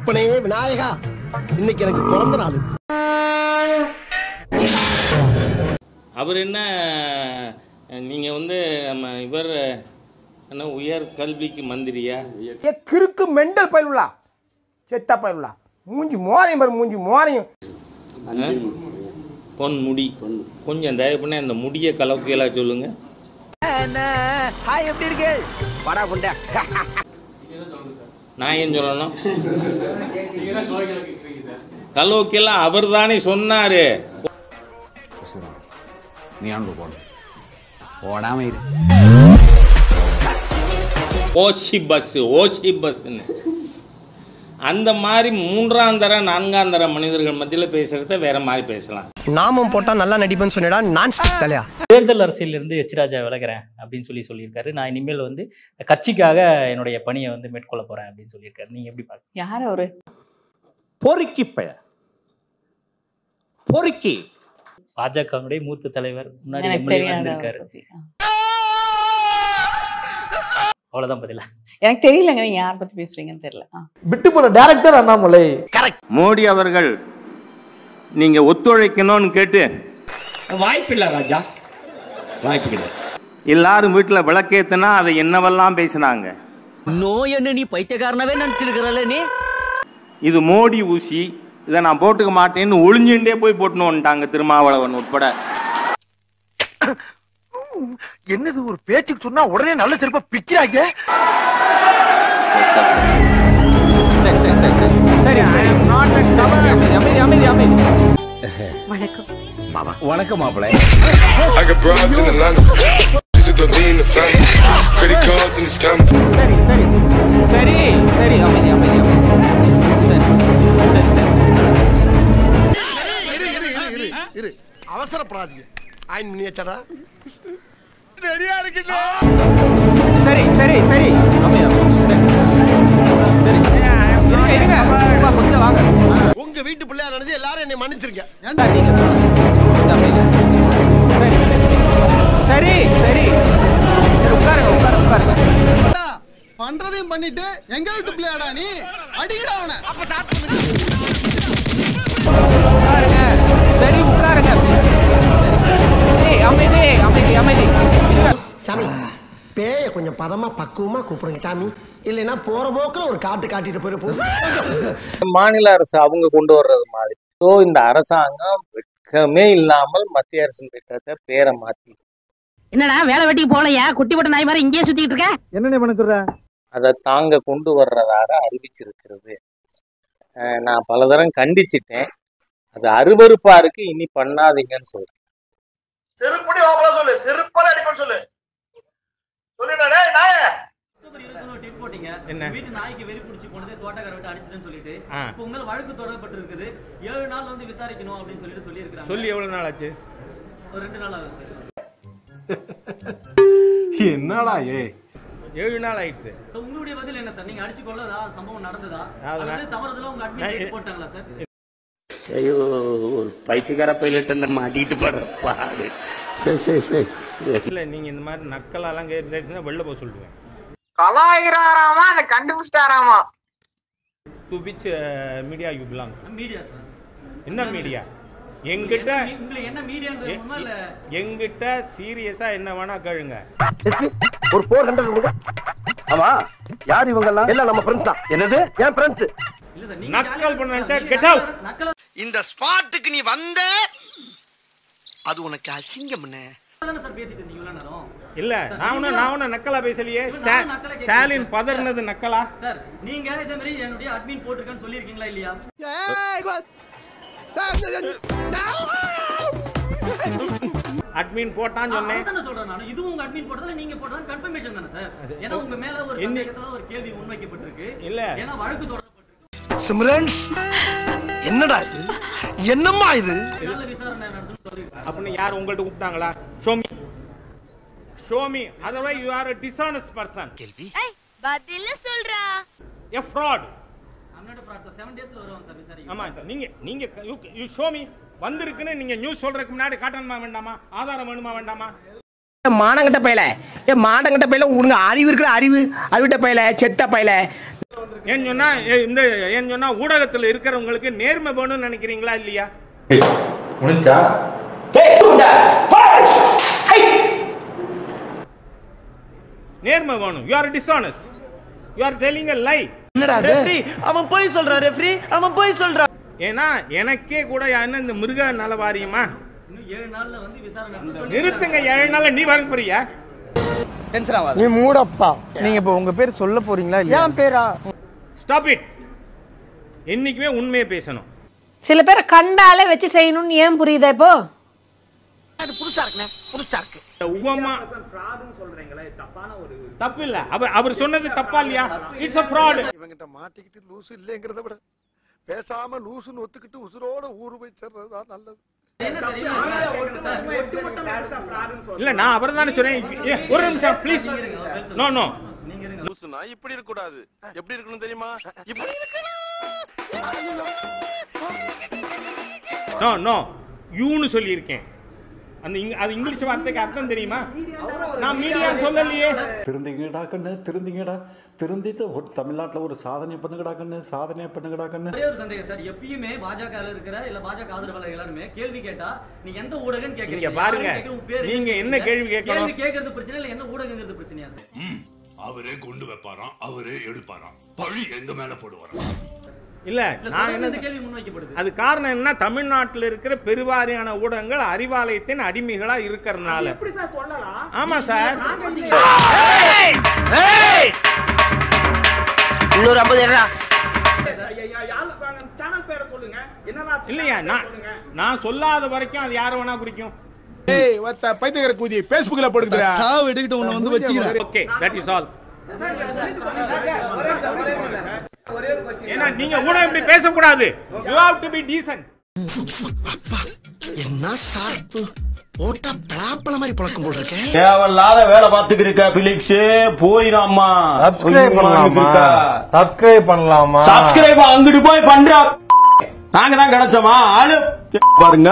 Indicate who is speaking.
Speaker 1: அப்பனே விநாயகா. இன்னைக்கு எனக்கு பிறந்த நாள்.
Speaker 2: அவர் என்ன நீங்கள் வந்து நம்ம இவர் என்ன உயர் கல்விக்கு மந்திரியா?
Speaker 3: ஏ கிறுக்கு மெண்டல் பயிலுலா. செத்த பயிலுலா. மூஞ்சி மோரையும் பாரு மூஞ்சி மோரையும்.
Speaker 2: பொன் முடி. கொஞ்சம் தயவு பண்ணி அந்த முடியை கலவையெல்லாம் சொல்லுங்க.
Speaker 1: ஹாய் எப்படி இருக்கு படா புண்டை
Speaker 2: நான் ஏன் சொல்லணும்? கல்லோக்கியெல்லாம் அவர் தானே சொன்னார்.
Speaker 4: நீ அன்பு போடும் ஓடாம இரு.
Speaker 2: ஓசி பஸ் ஓசி பஸ்ன்னு அந்த மாதிரி மூன்றாம் தர நான்காம் தர மனிதர்கள் மத்தியில் பேசுகிறத வேற மாதிரி பேசலாம்.
Speaker 1: நாமம் போட்டா நல்லா நடிப்பேன்னு சொன்னடா நான் தலையா?
Speaker 5: தேர்தல் அரசியலிருந்து எச் ராஜா விலகிறேன் அப்படின்னு சொல்லி சொல்லியிருக்காரு. நான் இனிமேல் வந்து கட்சிக்காக என்னுடைய பணியை வந்து மேற்கொள்ள போறேன் அப்படின்னு சொல்லியிருக்காரு. நீங்க எப்படி பாக்க
Speaker 6: யார் அவரு?
Speaker 3: பொறுக்கி பெயர் பொறுக்கி.
Speaker 5: பாஜகவுடைய மூத்த தலைவர் முன்னாடி
Speaker 6: எனக்கு
Speaker 5: அவ்வளவுதான் பதிலா.
Speaker 6: எனக்கு தெரியலங்க நீங்க யார் பத்தி பேசுறீங்கன்னு தெரியல.
Speaker 3: விட்டு போன டேரக்டர் அண்ணாமலை.
Speaker 2: மோடி அவர்கள் நீங்கள் ஒத்துழைக்கணும்னு கேட்டு
Speaker 1: வாய்ப்பில்லை ராஜா. வாய்ப்பு கிடையாது
Speaker 2: எல்லாரும் வீட்டில் விளக்கேத்துனா அதை என்னவெல்லாம் பேசினாங்க?
Speaker 7: நோய் என்ன நீ பைத்தியக்காரனவே நினைச்சிருக்கிறல்ல நீ?
Speaker 2: இது மோடி ஊசி இதை நான் போட்டுக்க மாட்டேன்னு ஒளிஞ்சுட்டே போய் போட்டுன்னு வந்துட்டாங்க திருமாவளவன் உட்பட.
Speaker 1: என்னது ஒரு பேச்சுக்கு சொன்னா உடனே நல்ல செருப்பா பிக்கிறாங்க
Speaker 3: அமைதி
Speaker 4: வணக்கம். மாப்பிள்ளை.
Speaker 3: சரி சரி. சரி சரி அமைதி அமைதி அமைதி.
Speaker 1: அவசரப்படாதீங்க. ஆயின் பண்ணியாச்சாடா ரெடியா இருக்குல்ல
Speaker 3: சரி சரி சரி.
Speaker 1: உங்க வீட்டு பிள்ளையா நினைச்சு எல்லாரும் என்னை மன்னிச்சிருங்க.
Speaker 3: சரி சரி. உட்காருங்க உட்காருங்க உட்காருங்க.
Speaker 1: பண்றதையும் பண்ணிட்டு எங்க வீட்டு பிள்ளையாடா நீ? அடிக்கடா அவனை. அப்ப
Speaker 3: உட்காருங்க. சரி உட்காருங்க. அமைதி.
Speaker 1: சாமி பேய கொஞ்சம் பதமா பக்குவமா கூப்பிடுங்க சாமி. இல்லைன்னா போற போக்குல ஒரு காட்டு காட்டிட்டு போயிரு போ
Speaker 2: மாநில அரசு அவங்க கொண்டு வர்றது மாதிரி. ஸோ இந்த அரசாங்கம் வெட்கமே இல்லாமல் மத்திய அரசின் திட்டத்தை பேரை மாற்றி
Speaker 7: என்னடா வேலை வெட்டிக்கு போலையா குட்டி போட்ட நாய் மாதிரி இங்கேயே சுத்திட்டு இருக்க?
Speaker 3: என்னென்ன பண்ண சொல்ற
Speaker 2: அதை தாங்க கொண்டு வர்றதாக அறிவிச்சிருக்கிறது. நான் பல தரம் கண்டிச்சிட்டேன். அது அருவருப்பா இருக்கு இனி பண்ணாதீங்கன்னு சொல்றேன்.
Speaker 8: செருப்படி ஓப்பனா சொல்லு. செருப்பால அடிப்பேன்னு சொல்லு. சொல்லிடா டேய் நாய.
Speaker 2: என்ன?
Speaker 5: வீட்டு நாய்க்கு வெறி பிடிச்சி போனது தோட்டக்கார விட்டு அடிச்சிட்டேன்னு சொல்லிட்டு. இப்போ உங்க வழக்கு தொடரப்பட்டு இருக்குது ஏழு நாள் வந்து விசாரிக்கணும் அப்படின்னு சொல்லிட்டு சொல்லி
Speaker 2: சொல்லி எவ்வளவு நாள் ஆச்சு?
Speaker 5: ஒரு ரெண்டு நாள் ஆகுது சார்.
Speaker 4: என்னடா ஏ?
Speaker 2: ஏழு நாள் ஆயிடுச்சு.
Speaker 5: உங்களுடைய பதில் என்ன சார்? நீங்க அடிச்சு கொள்ளதா சம்பவம் நடந்ததா? தவறுதலா உங்க அட்மிட் போட்டாங்களா சார்?
Speaker 8: ஐயோ ஒரு பைத்தியக்கார பைலட் இந்த மாட்டிட்டு படுற பாடு. சரி சரி சரி.
Speaker 2: இல்ல நீங்க இந்த மாதிரி நக்கலாலாம் பேசினா வெளில போக சொல்லுவேன்.
Speaker 8: கலாயிராராமா அதை கண்டுபிடிச்சிட்டாராமா?
Speaker 2: To which media you belong
Speaker 5: media sir
Speaker 2: என்ன மீடியா எங்கிட்ட
Speaker 5: என்ன இல்ல.
Speaker 2: எங்கிட்ட சீரியஸா என்ன வேணா கேளுங்க.
Speaker 1: ஒரு போர் ஹண்ட்ரட் ஆமா யார் இவங்க எல்லாம் எல்லாம் நம்ம ஃப்ரெண்ட்ஸ் தான். என்னது? என் ஃப்ரெண்ட்ஸ்
Speaker 2: நக்கல் பண்ண out.
Speaker 5: நக்கலா
Speaker 1: இந்த ஸ்பாட்டுக்கு நீ வந்த அது உனக்கு அசிங்கம்னே
Speaker 5: நேரம்.
Speaker 2: இல்ல நான் ஒன்னும் நான் ஒன்னும் நக்கலா பேசலையே. ஸ்டாலின் பதறினது நக்கலா?
Speaker 5: சார் நீங்க இதே மாதிரி என்னுடைய அட்மின் போட்டிருக்கேன்னு சொல்லியிருக்கீங்களா இல்லையா?
Speaker 2: அட்மின் போட்டான்னு சொன்னேன்.
Speaker 5: சொல்றேன் நான். இதுவும் உங்க அட்மின் போட்டதால நீங்க போட்டதா கன்ஃபர்மேஷன் தானே சார். ஏன்னா உங்க மேல ஒரு ஒரு கேள்வி முன்வைக்கப்பட்டிருக்கு
Speaker 2: இல்ல.
Speaker 5: ஏன்னா வழக்கு தொடரப்பட்டிருக்கு
Speaker 1: சிம்ரன்ஸ். என்னடா இது? என்னம்மா இது?
Speaker 2: அப்படின்னு யார் உங்கள்ட்ட கூப்பிட்டாங்களா? Show me. Show me otherwise you are a dishonest person
Speaker 9: பதில சொல்றா.
Speaker 5: சார் விசாரிக்க.
Speaker 2: ஆமா நீங்க நீங்க யூ ஷோமி வந்திருக்குன்னு நீங்க நியூஸ் சொல்றதுக்கு முன்னாடி காட்டணுமா வேண்டாமா? ஆதாரம் வேணுமா வேண்டாமா?
Speaker 3: மானங்கிட்ட பையல. ஏ மானங்கிட்ட பையல உனக்கு அறிவு இருக்கிற அறிவு? அறிவிட்ட பையல செத்த பையல.
Speaker 2: ஏன்னு சொன்னா இந்த ஏன்னு சொன்னா ஊடகத்துல இருக்கிறவங்களுக்கு நேர்மை வேணும்னு நினைக்கிறீங்களா இல்லையா?
Speaker 10: முடிஞ்சா?
Speaker 2: நேர்மை வேணும். You are dishonest you are telling a lie
Speaker 11: அவன் போய் சொல்றான் ரெஃப்ரி அவன் போய் சொல்றான்.
Speaker 2: ஏன்னா எனக்கே கூட என்ன இந்த மிருக நல வாரியமா? நிறுத்துங்க ஏழு நாள்ல நீ வர போறியா?
Speaker 3: டென்ஷன் ஆகாது.
Speaker 11: நீ மூடப்பா. நீங்க இப்ப உங்க பேர் சொல்ல போறீங்களா இல்லையா? என் பேரா?
Speaker 2: ஸ்டாப் இட் என்னைக்குமே உண்மையை பேசணும்.
Speaker 9: சில பேரை கண்டாலே வச்சு செய்யணும்னு ஏன் புரியுதா இப்போ?
Speaker 11: புதுசா இருக்குண்ணே புதுசா இருக்கு.
Speaker 2: உவமா தப்பு இல்ல. அவர் அவர் சொன்னது தப்பா இல்லையா? It's a fraud.
Speaker 4: இவங்கிட்ட மாட்டிக்கிட்டு லூசு இல்லைங்கிறத விட பேசாம லூசுன்னு ஒத்துக்கிட்டு உசுரோட ஊரு போய் சேர்றதுதான் நல்லது.
Speaker 2: இல்ல நான் அவர் தானே சொன்னேன். ஏ, ஒரு நிமிஷம் ப்ளீஸ் நோ நோ
Speaker 4: லூசுனா இப்படி இருக்க கூடாது எப்படி இருக்கணும் தெரியுமா? இப்படி
Speaker 2: நோ நோ யூன்னு சொல்லியிருக்கேன். அந்த அது இங்கிலீஷ் வார்த்தைக்கு அர்த்தம் தெரியுமா? நான் மீடியா சொல்லலையே.
Speaker 12: திருந்திங்கடா கண்ணு திருந்திங்கடா. திருந்திட்டு ஒரு தமிழ்நாட்டுல ஒரு சாதனை பண்ணுங்கடா கண்ணு சாதனை பண்ணுங்கடா கண்ணு.
Speaker 5: ஒரே ஒரு சந்தேகம் சார். எப்பயுமே பாஜக இருக்கிற இல்ல பாஜக ஆதரவாளர் எல்லாருமே கேள்வி கேட்டா நீ எந்த ஊடகம் கேக்குறீங்க?
Speaker 2: பாருங்க. நீங்க என்ன? கேள்வி கேட்கணும்?
Speaker 5: கேள்வி கேட்கறது பிரச்சனை இல்ல என்ன ஊடகங்கிறது பிரச்சனையா சார்?
Speaker 13: அவரே கொண்டு வைப்பாராம் அவரே எடுப்பாராம். பழி எங்க மேல போடுவாராம்?
Speaker 2: இல்ல நான் என்ன
Speaker 5: கேள்வி முன்வைக்கப்படுது.
Speaker 2: அது காரணம் என்ன? தமிழ்நாட்டில் இருக்கிற பெருவாரியான ஊடகங்கள் அறிவாலயத்தின் அடிமைகளா இருக்கிறதுனால. ஆமா சார்.
Speaker 11: இன்னொரு ஐம்பது
Speaker 2: இல்லையா? நான் நான் சொல்லாத வரைக்கும் அது யார வேணா குறிக்கும்?
Speaker 14: ஏய் வத்த பைத்தியக்கார கூதி பேஸ்புக்ல போடுதுடா சாவு எடுக்கிட்டு உன்னை வந்து வச்சுக்கிறேன்
Speaker 2: ஓகே தட் இஸ் ஆல் ஏன்னா நீங்க ஊடகம் இப்படி பேசக்கூடாது. You have to be decent
Speaker 11: என்ன சார்பு? போட்டா பிளாப்பல மாதிரி பழக்கம் போல் இருக்கேன்
Speaker 15: தேவையில்லாத வேலை பார்த்துக்கிருக்க பிலிக்ஸ் போயிடாமா
Speaker 16: சப்ஸ்கிரைப் பண்ணலாமா சப்ஸ்கிரைப் பண்ணலாமா?
Speaker 15: சப்ஸ்கிரைப் அங்கிட்டு போய் பண்ற. நாங்க தான் கிடைச்சோமா? ஆளு. பாருங்க.